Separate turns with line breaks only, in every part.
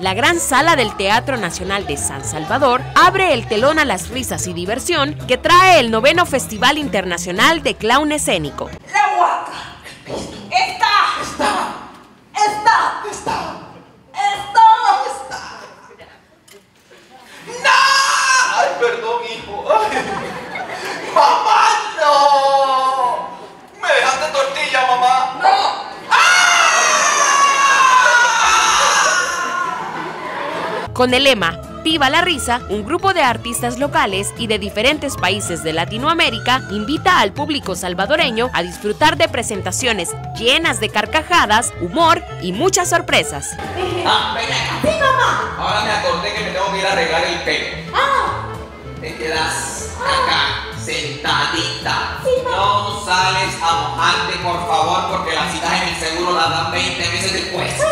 la gran sala del Teatro Nacional de San Salvador abre el telón a las risas y diversión que trae el noveno Festival Internacional de Clown Escénico.
La guaca. Está.
Está,
Está.
está,
Está.
está. ¡No! Ay, perdón, hijo. Ay. ¡Mamá, no! ¿Me dejaste tortilla, mamá?
No.
Con el lema Viva la risa, un grupo de artistas locales y de diferentes países de Latinoamérica invita al público salvadoreño a disfrutar de presentaciones llenas de carcajadas, humor y muchas sorpresas.
Ah, ven acá.
Sí, mamá.
Ahora me acordé que me tengo que ir a arreglar el pelo.
Ah.
Te quedas acá, sentadita.
Sí, mamá.
No sales a mojarte, por favor, porque las citas en el seguro las dan 20 veces después.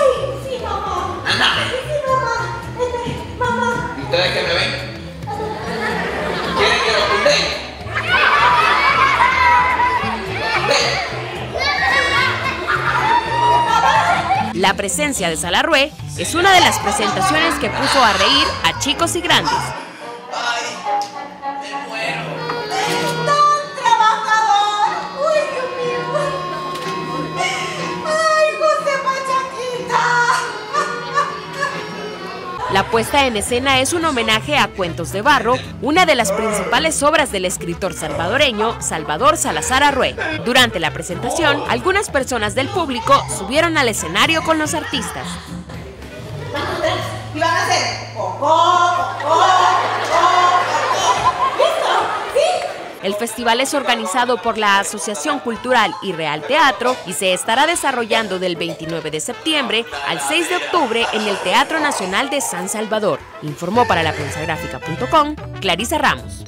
Me ven? ¿Quieren que?
La presencia de Salarrué es una de las presentaciones que puso a reír a chicos y grandes. La puesta en escena es un homenaje a Cuentos de Barro, una de las principales obras del escritor salvadoreño Salvador Salazar Arrué. Durante la presentación, algunas personas del público subieron al escenario con los artistas.
A hacer
El festival es organizado por la Asociación Cultural y Real Teatro y se estará desarrollando del 29 de septiembre al 6 de octubre en el Teatro Nacional de San Salvador. Informó para la Clarisa Ramos.